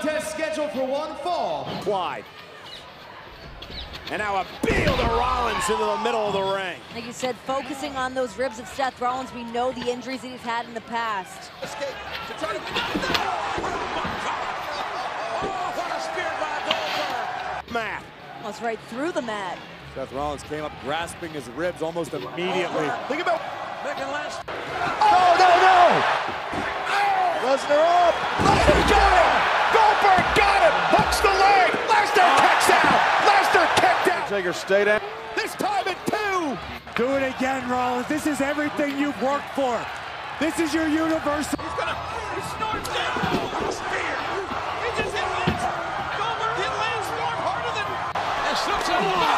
contest scheduled for one fall. Clyde. And now a appeal to Rollins into the middle of the ring. Like you said, focusing on those ribs of Seth Rollins, we know the injuries that he's had in the past. Escape to try to win. Oh, my God. Oh, what a spear by Goldberg. Matt. Almost right through the mat. Seth Rollins came up grasping his ribs almost immediately. Think about. Making last. Oh, no, no! Oh! Lesnar up. Lesnar got him! Goldberg got him! Hooks the leg! Lesnar kicks out! Lesnar kicked out! Taker stay down. This time at two! Do it again, Rollins. This is everything you've worked for. This is your universal. He's gonna. He snorts down. A spear. He just hit Lance. Goldberg hit Lance Storm harder than. And slips him.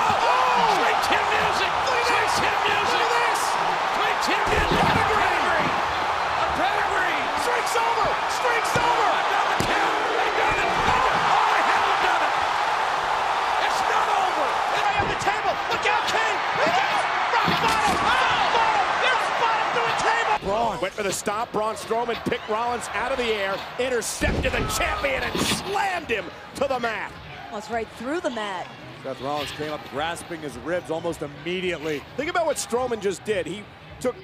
Table. Braun went for the stop. Braun Strowman picked Rollins out of the air, intercepted the champion, and slammed him to the mat. Almost right through the mat. Seth Rollins came up grasping his ribs almost immediately. Think about what Strowman just did. He took.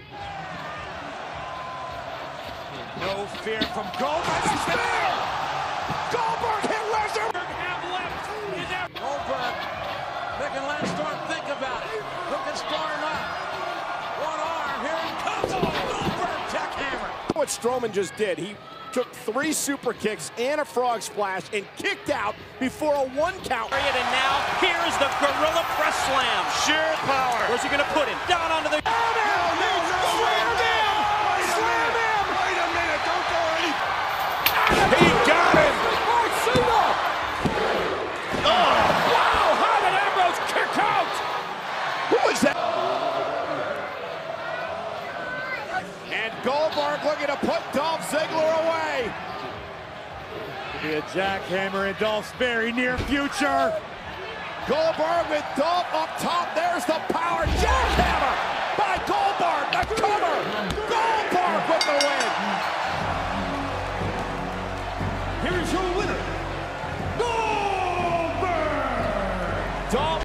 No fear from Goldberg. Spear. Goldberg What Strowman just did. He took three super kicks and a frog splash and kicked out before a one count. And now here's the Gorilla Press Slam. Sheer power. Where's he going to put him? Down onto the. Goldberg looking to put Dolph Ziggler away. Could be a jackhammer in Dolph's very near future. Goldberg with Dolph up top. There's the power jackhammer by Goldberg. The cover. Goldberg with the win. Here is your winner, Goldberg. Dolph